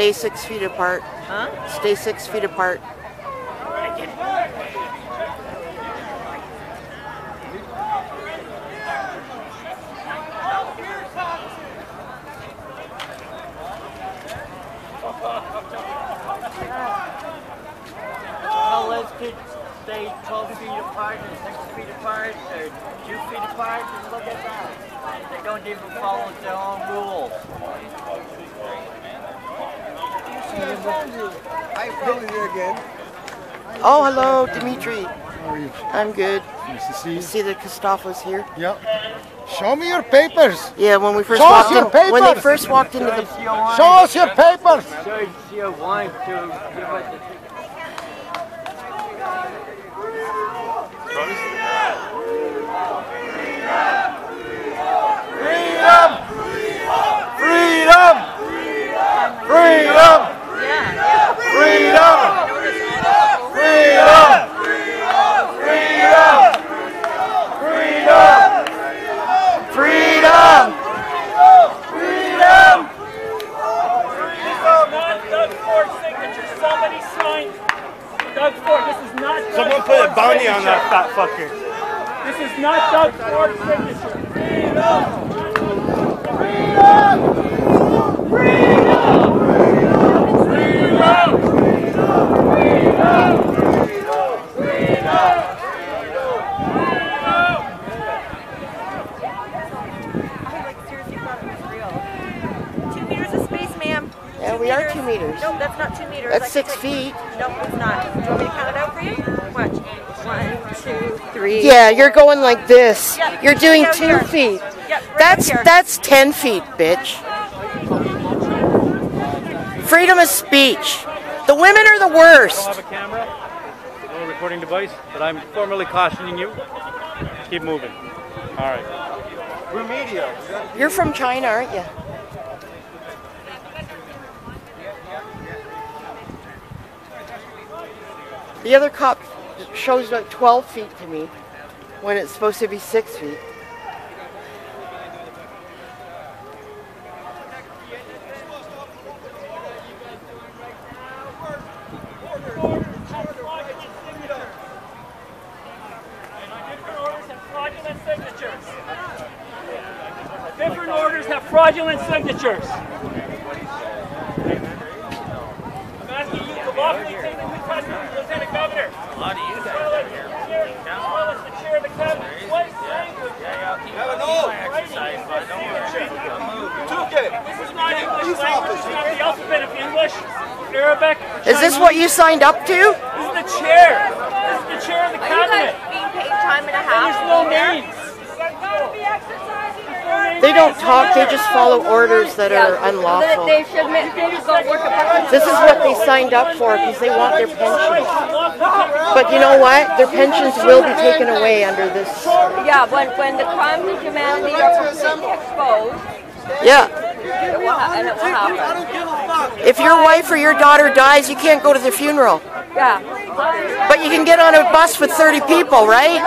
Stay six feet apart. Huh? Stay six feet apart. Kids stay 12 feet apart and 6 feet apart or 2 feet apart and look at that. They don't even follow their own rules. Oh, hello, Dimitri. How are you? I'm good. Nice to see You you. see that Christoph here? Yep. Show me your papers. Yeah, when we first Show us walked your in, when they first walked into the Show us your papers. Should you want to give us you're going like this. Yeah, You're doing out two here. feet. Yep, right That's here. that's ten feet, bitch. Freedom of speech. The women are the worst. I worst. don't have a camera, no recording device, but I'm formally cautioning you. Keep moving. All right. We're media. You're from China, aren't you? The other cop shows about 12 feet to me when it's supposed to be six feet. Different orders have fraudulent signatures. Different orders have fraudulent signatures. I'm asking you to lawfully take into custody the Lieutenant Governor. A lot of you guys are here. As well as the chair of the cabinet. What language? Have an oath. This is not English language. This is not the alphabet of English, Arabic. Is this what you signed up to? This is the chair. This is the chair of the Are cabinet. being paid time and a half? There's no names. They don't talk, they just follow orders that are unlawful. They should go work a This is what they signed up for because they want their pensions. But you know what? Their pensions will be taken away under this. Yeah, when, when the crimes of humanity are completely exposed, Yeah. it will ha- and it will happen. If your wife or your daughter dies, you can't go to the funeral. Yeah. But you can get on a bus with 30 people, right?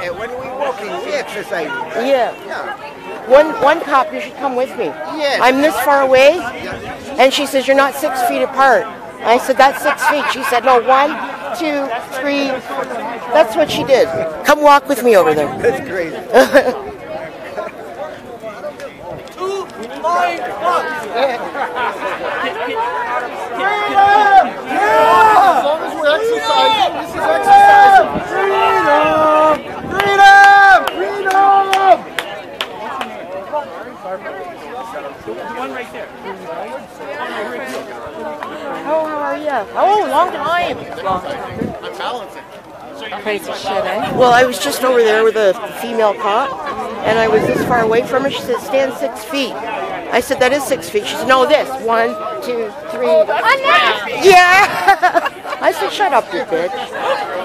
Hey, when we walking, we exercise. Yeah. One one cop, you should come with me. Yes. I'm this far away, and she says you're not six feet apart. I said that's six feet. She said no, one, two, three. That's what she did. Come walk with me over there. That's crazy. As long as we're exercising, this is exercising. Freedom! Freedom! Freedom! One right there. Oh, how are you? Oh, long time. I'm balancing. Crazy shit, eh? Well, I was just over there with a female cop, and I was this far away from her. She said, stand six feet. I said, that is six feet. She said, no, this. One, two, three. Yeah. I said, shut up, you bitch.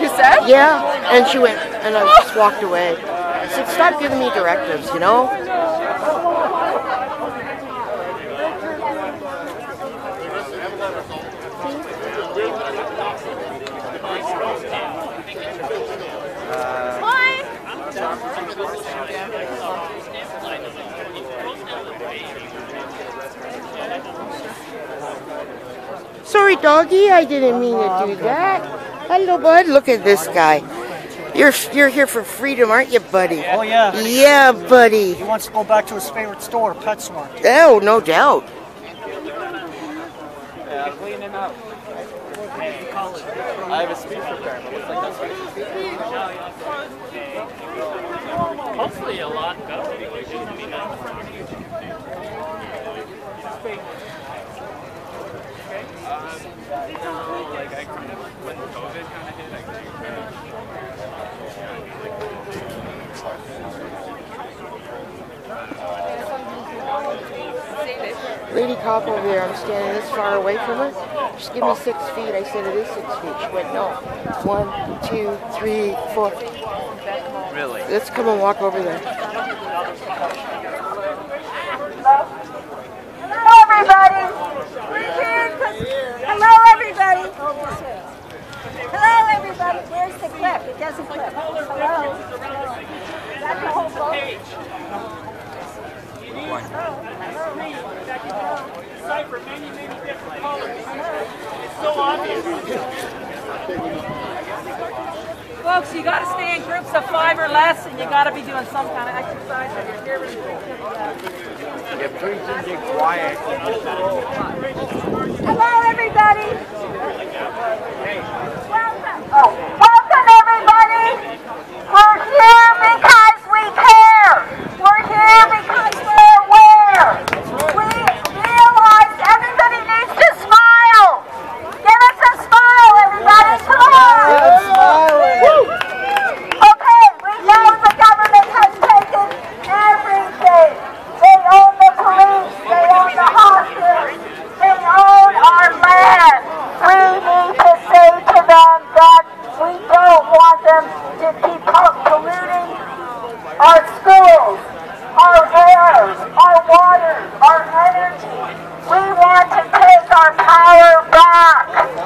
You said? Yeah. And she went, and I just walked away. I said, stop giving me directives, you know? Sorry, doggy. I didn't mean to do that. Hello, bud. Look at this guy. You're you're here for freedom, aren't you, buddy? Oh yeah. Yeah, buddy. He wants to go back to his favorite store, PetSmart. Oh, no doubt. Yeah, clean up. I have a speech repair, but looks like that's Hopefully a lot better. Like I kind of when COVID kind of hit, I kind of Lady cop over there. I'm standing this far away from her. Just give me six feet. I said it is six feet. She went no. One, two, three, four. Really? Let's come and walk over there. Hello, everybody. We're here 'cause- Hello, everybody. Hello, everybody. Where's the clip? It doesn't clip. Hello. That's the whole boat. Cipher many, many different colors. It's so obvious. Folks, you got to stay in groups of five or less, and you got to be doing some kind of exercise. Or you're here Hello, everybody. Welcome. Oh, welcome, everybody. We're here because we care. We're here because we're aware. We realize everybody needs to smile. Give us a smile, everybody. Come on. Okay, we know the government has taken everything. They own the police, they own the hospitals, they own our land. We need to say to them that we don't want them to keep polluting our schools, our air, our water, our energy. We want to take our power back.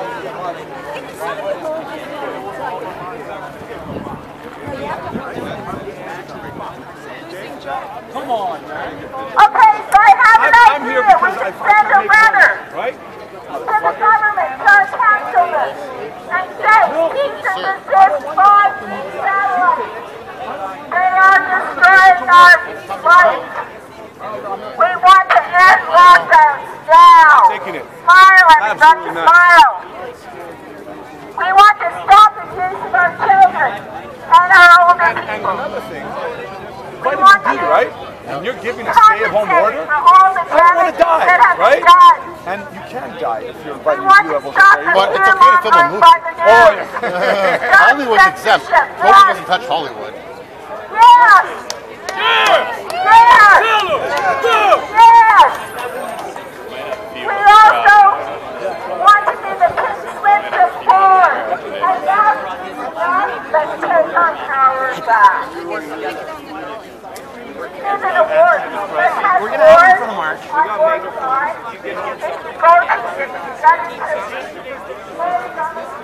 Come on, man. Okay, so I have an I'm idea. here We because I can fucking send a make letter money, right? to the government, to our councilman, and say, cease and desist 5G satellites. They are destroying our life. We want to end lockdowns now. Taking it. Smile, everybody, Absolutely not. smile. We want to stop the use of our children and our older And, and people. another thing, We what want did you do, to right? And you're giving a stay-at-home order? compensate for all the I don't want to die, right? And you can die if you're We inviting want two to levels of stop stay. But it's okay to film a mongering movie. Oh, news. yeah. Stop Hollywood's exempt. censorship. COVID Yes. doesn't touch Hollywood. Yes. Yes. Yes. We also want to be the pink slips of porn. And that's, that's, let's take our power back. Here's an award. Let's have We're gonna have it awards for the march. on board the line. If you go to the United States, there's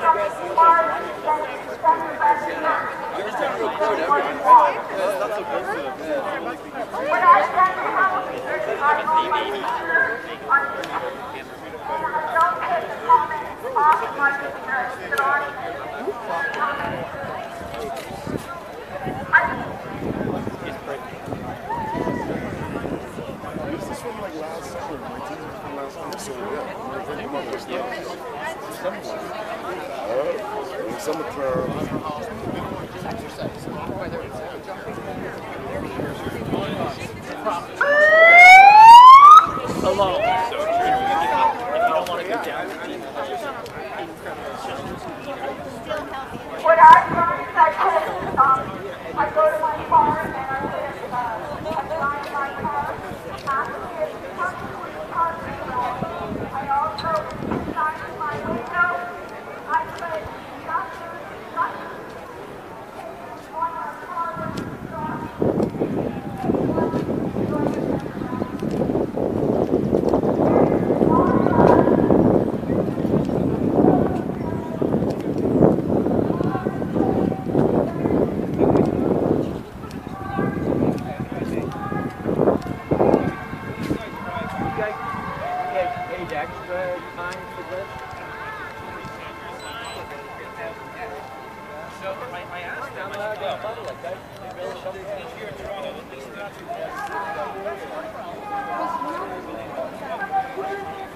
on the front line, then it's seven presidents. What do you? When I send the house, I hold my computer on YouTube. And I don't take the comments off my on. I This is from like last summer, 19 from last summer. So yeah, we're pretty much just summer term. Alone. So. If you don't want to go down. What I find is I um, I go to my car and I put, uh, a sign in my car, asking if you come to the parking lot. I also sign in my window, I put, not to, not to, on our car when we stop.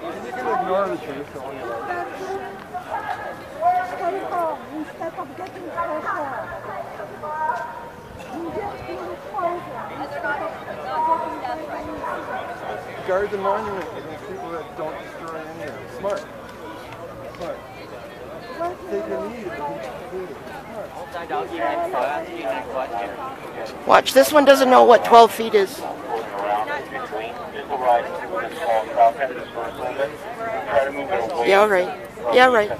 You can ignore the truth all you like. Stay home instead of getting closer. You just feel closer instead of getting Guard the monument against people that don't destroy any of it. Smart. Smart. Take a knee. Watch, this one doesn't know what 12 feet is. Yeah, right. Yeah, right.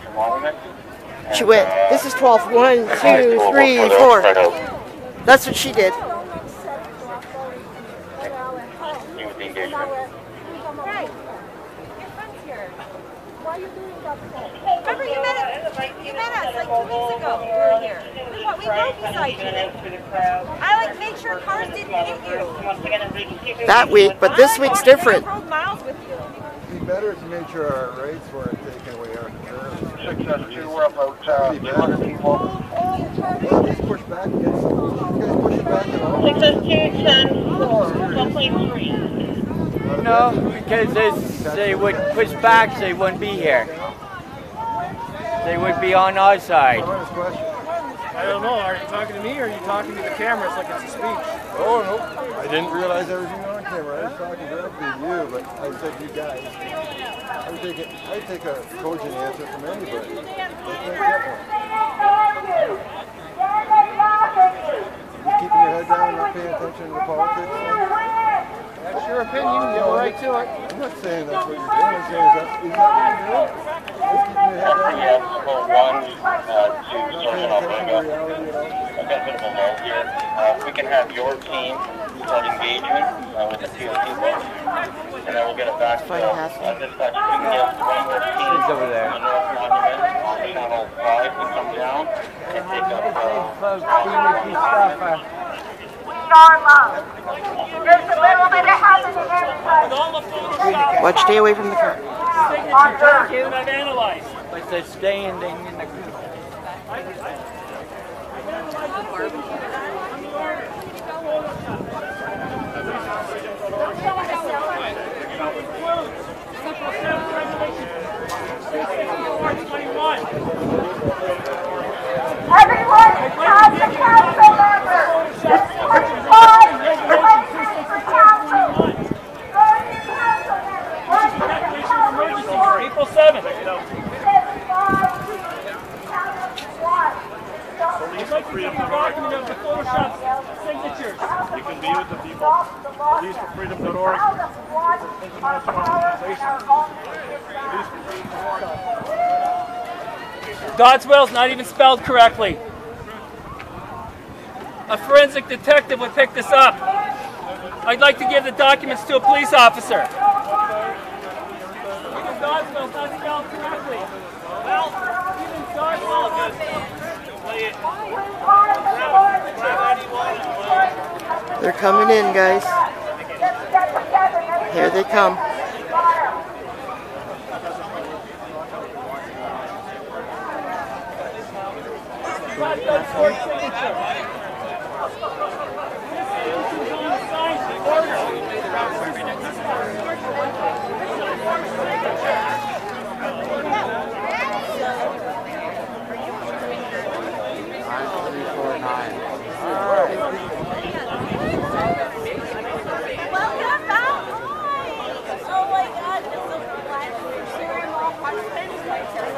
She went, this is 12. One, two, three, four. That's what she did. Right. Your friend's here. Why are you doing that for? Remember you met us, you met us like two weeks ago. We were here. We, wa- we rode beside you. I like made sure cars didn't hit you. That week, but this week's different. I rode miles with you. It'd be better to make sure our rights weren't taken away arbitrarily. Success two, we're about uh, 200 people. Well, just push back against. You guys pushing back at all? Success two, ten, one point three. No, because they, they would push back, they wouldn't be here. They would be on our side. I don't know. Are you talking to me or are you talking to the cameras like it's a speech? Oh, no. I didn't realize everything was on camera. I was talking directly to you, but I said you guys. I would take, it, I'd take a cogent answer from anybody. I can't get one. You keeping your head down, not paying attention to the politics? That's your opinion. You have a right to it. I'm not saying that's what you're doing. I'm saying is that, is that what you're doing? Just keeping your head down. Yes, code one uh, to Not paying Sergeant attention to Alberga. reality at all. I've got a bit of a lull here. Uh, we can have your team start engagement uh, with the TOT folks, and then we'll get it back to Fine, uh, dispatch. We can get one more team She's over there. on North Monument, on Channel 5 to come down and take up uh, Norma. There's a little bit of happening everybody. Watch, stay away from the car. On Earth. that I've analyzed. But they're standing in the Everyone has the council member. There's five vacancies for council. Go to the council member. One for the council board. April 7th. There's five council one. I'd like to see the document of the Photoshop signatures. You can be with the people. Police for freedom.org. Dowdeswell's not even spelled correctly. A forensic detective would pick this up. I'd like to give the documents to a police officer. Even Dowdeswell's not spelled correctly. Well, even Dowdeswell They're coming in, guys. Here they come. Welcome back. Oh my God, this is the last sharing all participants like this.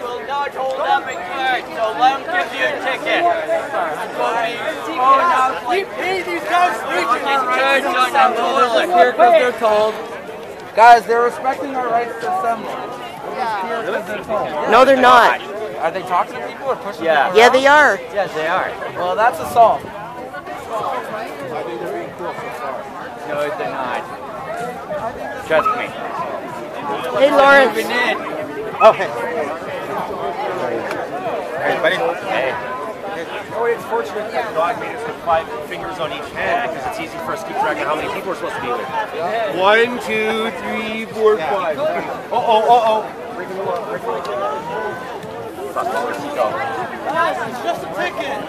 will not hold up in court, so let them give you a ticket. Here because they're told. Guys, they're respecting our rights to assemble. Here they're. No, they're not. Are they talking to people or pushing Yeah. people Yeah, they are. Yes, they are. Well, that's assault. No, they're not. Trust me. Hey, Lawrence. Hey. Hey, buddy. Hey. It's fortunate that God made us with five fingers on each hand because it's easy for us to keep track of how many people we're supposed to be with. One, two, three, four, five. Uh oh, uh oh. Fuck, where'd he go? It's just a ticket.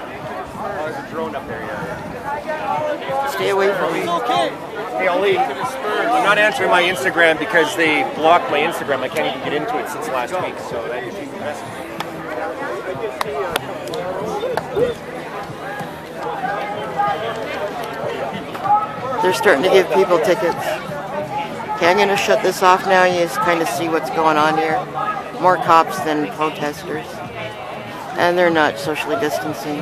Oh, there's a drone up there, yeah. Stay away from me. Hey, Oli, I'm not answering my Instagram because they blocked my Instagram. I can't even get into it since last week, so that is you message. They're starting to give people tickets. Okay, I'm going to shut this off now. You just kind of see what's going on here. More cops than protesters. And they're not socially distancing.